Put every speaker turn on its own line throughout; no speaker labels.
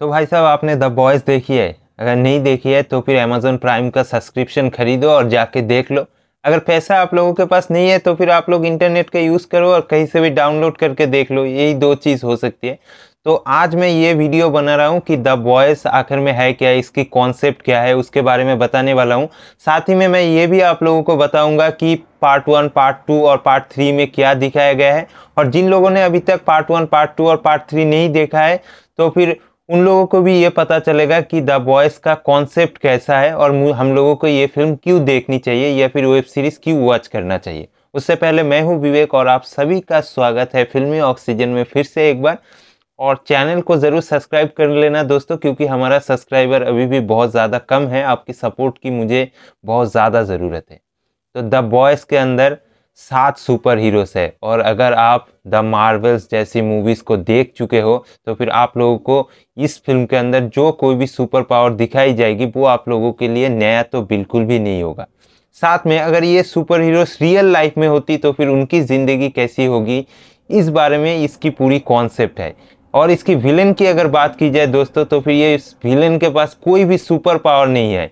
तो भाई साहब, आपने द बॉयज़ देखी है? अगर नहीं देखी है तो फिर अमेजोन प्राइम का सब्सक्रिप्शन खरीदो और जाके देख लो। अगर पैसा आप लोगों के पास नहीं है तो फिर आप लोग इंटरनेट का यूज़ करो और कहीं से भी डाउनलोड करके देख लो। यही दो चीज़ हो सकती है। तो आज मैं ये वीडियो बना रहा हूँ कि द बॉयज़ आखिर में है क्या, इसकी कॉन्सेप्ट क्या है, उसके बारे में बताने वाला हूँ। साथ ही में मैं ये भी आप लोगों को बताऊँगा कि पार्ट वन पार्ट टू और पार्ट थ्री में क्या दिखाया गया है। और जिन लोगों ने अभी तक पार्ट वन पार्ट टू और पार्ट थ्री नहीं देखा है तो फिर उन लोगों को भी ये पता चलेगा कि द बॉयज़ का कॉन्सेप्ट कैसा है और हम लोगों को ये फ़िल्म क्यों देखनी चाहिए या फिर वेब सीरीज़ क्यों वॉच करना चाहिए। उससे पहले मैं हूँ विवेक और आप सभी का स्वागत है फिल्मी ऑक्सीजन में फिर से एक बार। और चैनल को ज़रूर सब्सक्राइब कर लेना दोस्तों, क्योंकि हमारा सब्सक्राइबर अभी भी बहुत ज़्यादा कम है। आपकी सपोर्ट की मुझे बहुत ज़्यादा ज़रूरत है। तो द बॉयज़ के अंदर सात सुपर हीरोज़ है। और अगर आप द मार्वल्स जैसी मूवीज़ को देख चुके हो तो फिर आप लोगों को इस फ़िल्म के अंदर जो कोई भी सुपर पावर दिखाई जाएगी, वो आप लोगों के लिए नया तो बिल्कुल भी नहीं होगा। साथ में अगर ये सुपर हीरोज़ रियल लाइफ में होती तो फिर उनकी ज़िंदगी कैसी होगी, इस बारे में इसकी पूरी कॉन्सेप्ट है। और इसकी विलेन की अगर बात की जाए दोस्तों तो फिर ये विलेन के पास कोई भी सुपर पावर नहीं है।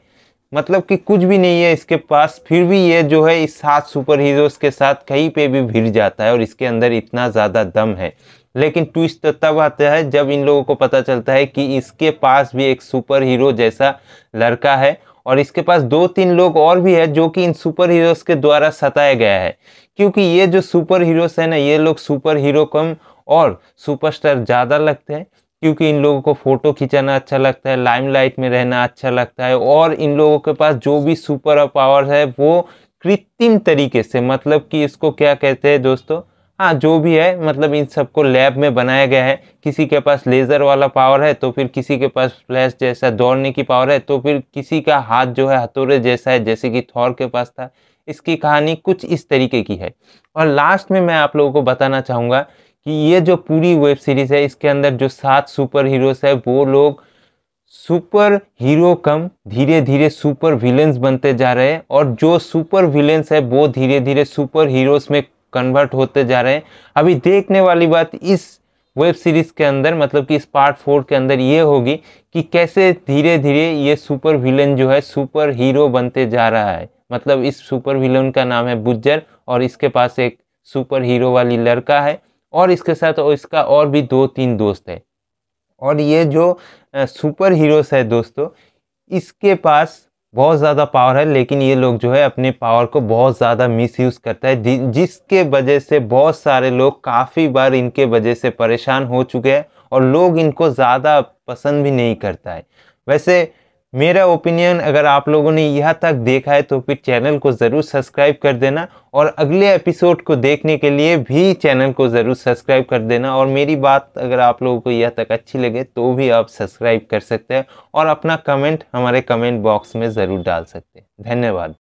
मतलब कि कुछ भी नहीं है इसके पास, फिर भी ये जो है इस सात सुपर हीरोज़ के साथ कहीं पे भी भिड़ जाता है और इसके अंदर इतना ज़्यादा दम है। लेकिन ट्विस्ट तब आता है जब इन लोगों को पता चलता है कि इसके पास भी एक सुपर हीरो जैसा लड़का है और इसके पास दो तीन लोग और भी है जो कि इन सुपर हीरोज़ के द्वारा सताया गया है। क्योंकि ये जो सुपर हीरोज़ है ना, ये लोग सुपर हीरो कम और सुपरस्टार ज़्यादा लगते हैं। क्योंकि इन लोगों को फ़ोटो खिंचाना अच्छा लगता है, लाइमलाइट में रहना अच्छा लगता है और इन लोगों के पास जो भी सुपर पावर है वो कृत्रिम तरीके से मतलब कि इसको क्या कहते हैं दोस्तों? हाँ जो भी है मतलब इन सबको लैब में बनाया गया है। किसी के पास लेज़र वाला पावर है तो फिर किसी के पास फ्लैश जैसा दौड़ने की पावर है तो फिर किसी का हाथ जो है हथौड़े जैसा है, जैसे कि थौर के पास था। इसकी कहानी कुछ इस तरीके की है। और लास्ट में मैं आप लोगों को बताना चाहूँगा कि ये जो पूरी वेब सीरीज़ है, इसके अंदर जो सात सुपर हीरोज़ है, वो लोग सुपर हीरो कम धीरे धीरे सुपर विलेंस बनते जा रहे हैं और जो सुपर विलेंस है, वो धीरे धीरे सुपर हीरोज़ में कन्वर्ट होते जा रहे हैं। अभी देखने वाली बात इस वेब सीरीज़ के अंदर मतलब कि इस पार्ट फोर के अंदर ये होगी कि कैसे धीरे धीरे ये सुपर विलेन जो है, सुपर हीरो बनते जा रहा है। मतलब इस सुपर विलेन का नाम है बुज्जर और इसके पास एक सुपर हीरो वाली लड़का है। और इसके साथ और इसका और भी दो तीन दोस्त है। और ये जो सुपर हीरोस है दोस्तों, इसके पास बहुत ज़्यादा पावर है, लेकिन ये लोग जो है अपने पावर को बहुत ज़्यादा मिसयूज़ करता है जिसके वजह से बहुत सारे लोग काफ़ी बार इनके वजह से परेशान हो चुके हैं और लोग इनको ज़्यादा पसंद भी नहीं करता है। वैसे मेरा ओपिनियन अगर आप लोगों ने यहाँ तक देखा है तो फिर चैनल को ज़रूर सब्सक्राइब कर देना और अगले एपिसोड को देखने के लिए भी चैनल को ज़रूर सब्सक्राइब कर देना। और मेरी बात अगर आप लोगों को यह तक अच्छी लगे तो भी आप सब्सक्राइब कर सकते हैं और अपना कमेंट हमारे कमेंट बॉक्स में ज़रूर डाल सकते हैं। धन्यवाद।